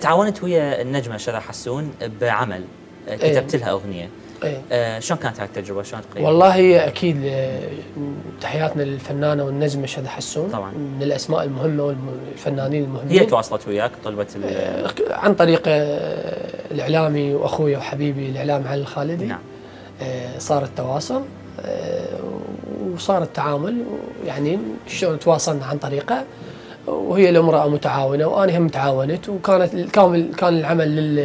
تعاونت ويا النجمة شذى حسون بعمل آه، كتبت لها أغنية. إيه. آه، شلون كانت هاي التجربة؟ شلون تقيم والله أكيد آه، تحياتنا للفنانة والنجمة شذى حسون طبعاً. من الأسماء المهمة والفنانين المهمين. هي تواصلت وياك طلبت ال- آه، عن طريق آه، الإعلامي وأخوي وحبيبي الإعلام علي الخالدي. نعم. آه، صار التواصل آه، وصار التعامل يعني شلون تواصلنا عن طريقه. وهي الامرأة متعاونة وأنا هم تعاونت وكانت كامل كان العمل لل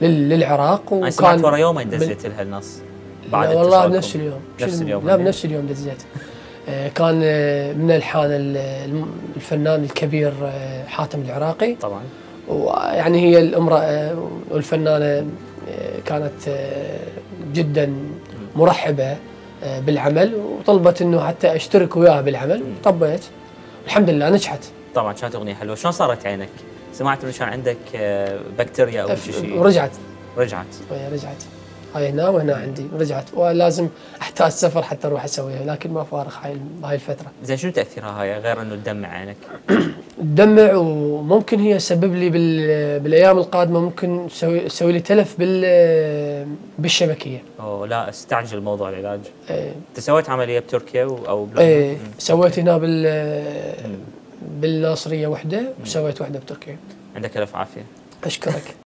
لل- للعراق أنا سمعت وكان ورا بال- دزيت لها النص لا والله. بنفس اليوم. نفس اليوم لا هم؟ بنفس اليوم دزيت. آه، كان آه، من الحان الفنان الكبير آه، حاتم العراقي. طبعا. ويعني هي الامرأة والفنانة كانت جدا مرحبة بالعمل وطلبت إنه حتى أشترك وياها بالعمل. وطبيت الحمد لله نجحت. طبعا كانت أغنية حلوة. شلون صارت عينك؟ سمعت إنه كان عندك آه، بكتيريا أو شيء ورجعت رجعت. رجعت. هاي هنا وهنا عندي رجعت. ولازم أحتاج سفر حتى أروح أسويها لكن ما فارق هاي هاي الفترة. زين شنو تأثيرها هاي؟ غير إنه تدمع عينك؟ تدمع وممكن هي تسبب لي بال- بالأيام القادمة ممكن تسوي تسوي لي تلف بال بالشبكية. أو لا استعجل موضوع العلاج. إيه، أنت سويت عملية بتركيا أو؟ إيه. سويت هنا بال بالناصرية وحدة وسويت وحدة بتركيا. عندك ألف عافية. أشكرك.